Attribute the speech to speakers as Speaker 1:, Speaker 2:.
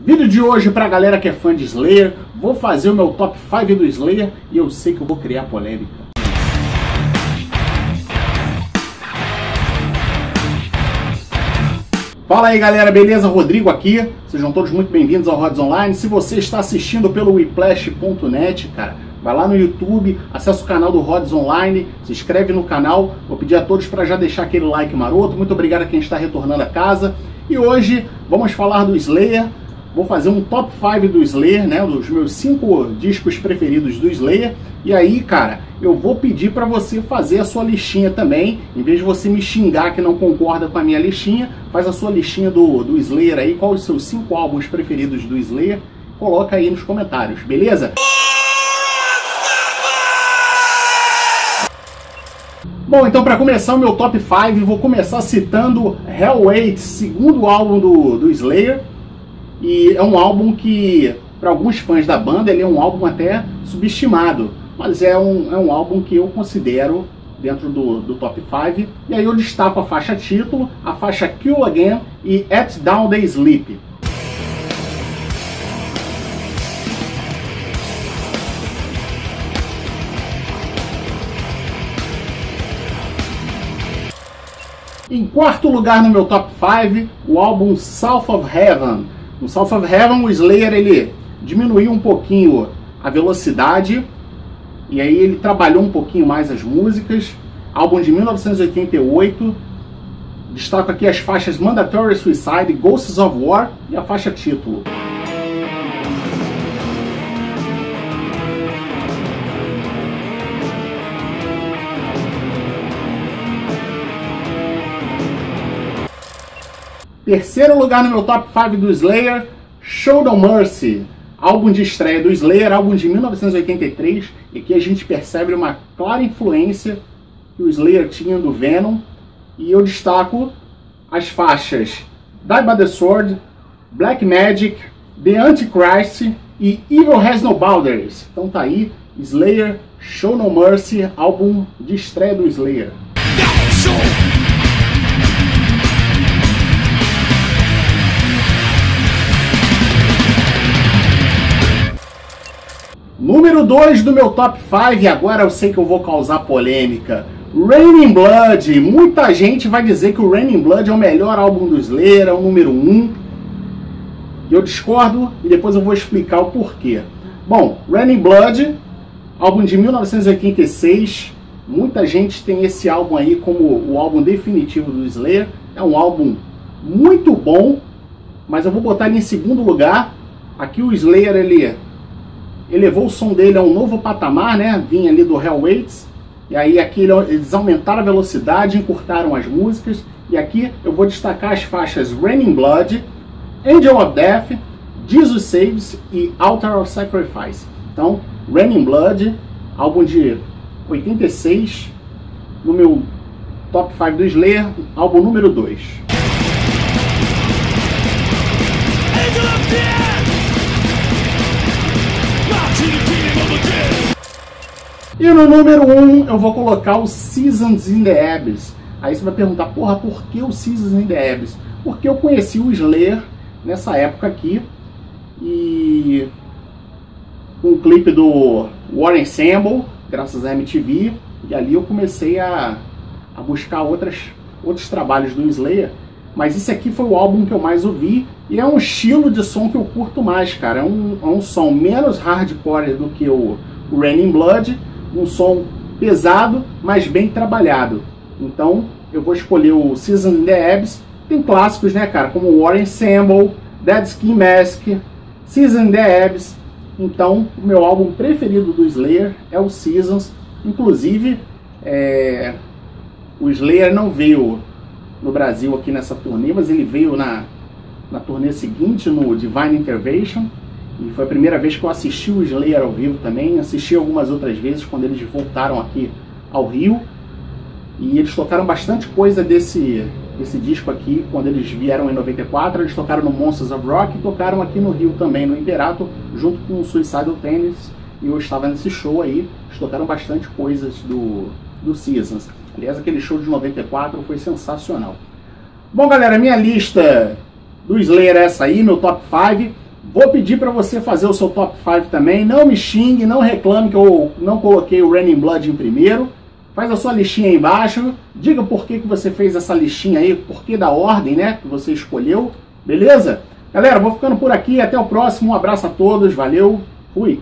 Speaker 1: Vídeo de hoje pra galera que é fã de Slayer, vou fazer o meu top 5 do Slayer e eu sei que eu vou criar polêmica. Fala aí galera, beleza? Rodrigo aqui, sejam todos muito bem-vindos ao Rods Online. Se você está assistindo pelo weplash.net, cara, vai lá no YouTube, acessa o canal do Rods Online, se inscreve no canal. Vou pedir a todos para já deixar aquele like maroto. Muito obrigado a quem está retornando a casa. E hoje vamos falar do Slayer, Vou fazer um top 5 do Slayer, né? Dos meus 5 discos preferidos do Slayer. E aí, cara, eu vou pedir para você fazer a sua listinha também. Em vez de você me xingar que não concorda com a minha listinha, faz a sua listinha do, do Slayer aí. Quais os seus 5 álbuns preferidos do Slayer? Coloca aí nos comentários, beleza? Bom, então para começar o meu top 5, vou começar citando Hellweight, segundo álbum do, do Slayer. E é um álbum que, para alguns fãs da banda, ele é um álbum até subestimado. Mas é um, é um álbum que eu considero dentro do, do top 5. E aí eu destaco a faixa título, a faixa Kill Again e At Down They Sleep. Em quarto lugar no meu top 5, o álbum South of Heaven, no South of Heaven, o Slayer ele diminuiu um pouquinho a velocidade e aí ele trabalhou um pouquinho mais as músicas. Álbum de 1988. Destaco aqui as faixas Mandatory Suicide, Ghosts of War e a faixa título. Terceiro lugar no meu top 5 do Slayer, Show No Mercy, álbum de estreia do Slayer, álbum de 1983, e que a gente percebe uma clara influência que o Slayer tinha do Venom. E eu destaco as faixas Die by the Sword, Black Magic, The Antichrist e Evil Has No Boundaries. Então tá aí, Slayer, Show No Mercy, álbum de estreia do Slayer. 2 do meu top 5, e agora eu sei que eu vou causar polêmica. Raining Blood. Muita gente vai dizer que o Raining Blood é o melhor álbum do Slayer, é o número 1. Um. Eu discordo e depois eu vou explicar o porquê. Bom, Raining Blood, álbum de 1986. Muita gente tem esse álbum aí como o álbum definitivo do Slayer. É um álbum muito bom, mas eu vou botar ele em segundo lugar. Aqui o Slayer ele elevou o som dele a um novo patamar, né? Vinha ali do Hellwaits. E aí aqui eles aumentaram a velocidade, encurtaram as músicas. E aqui eu vou destacar as faixas Raining Blood, Angel of Death, Jesus Saves e Altar of Sacrifice. Então, Raining Blood, álbum de 86, no meu top 5 do Slayer, álbum número 2. Angel of Death! E no número 1 um, eu vou colocar o Seasons in the Abyss. Aí você vai perguntar, porra, por que o Seasons in the Abyss? Porque eu conheci o Slayer nessa época aqui e um clipe do Warren Sample, graças à MTV, e ali eu comecei a, a buscar outras, outros trabalhos do Slayer. Mas esse aqui foi o álbum que eu mais ouvi e é um estilo de som que eu curto mais, cara. É um, é um som menos hardcore do que o Raining Blood, um som pesado, mas bem trabalhado. Então eu vou escolher o Season in the Abyss. Tem clássicos, né, cara, como Warren Sample, Dead Skin Mask, Season in the Abyss. Então, o meu álbum preferido do Slayer é o Seasons. Inclusive, é... o Slayer não veio no Brasil aqui nessa turnê, mas ele veio na, na turnê seguinte, no Divine Intervention. E foi a primeira vez que eu assisti o Slayer ao vivo também. Assisti algumas outras vezes quando eles voltaram aqui ao Rio. E eles tocaram bastante coisa desse, desse disco aqui quando eles vieram em 94. Eles tocaram no Monsters of Rock e tocaram aqui no Rio também, no Imperato, junto com o Suicidal Tennis. E eu estava nesse show aí. Eles tocaram bastante coisas do, do Seasons. Aliás, aquele show de 94 foi sensacional. Bom, galera, minha lista do Slayer é essa aí, meu top 5. Vou pedir para você fazer o seu top 5 também. Não me xingue, não reclame que eu não coloquei o Raining Blood em primeiro. Faz a sua listinha aí embaixo. Diga por que, que você fez essa listinha aí, por que da ordem, né, que você escolheu. Beleza? Galera, vou ficando por aqui. Até o próximo. Um abraço a todos. Valeu. Fui.